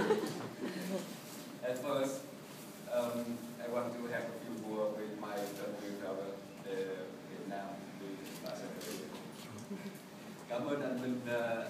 At first, um, I want to have a few words with my family travel the Vietnam during last mm-hmm. Cảm ơn anh Linh uh,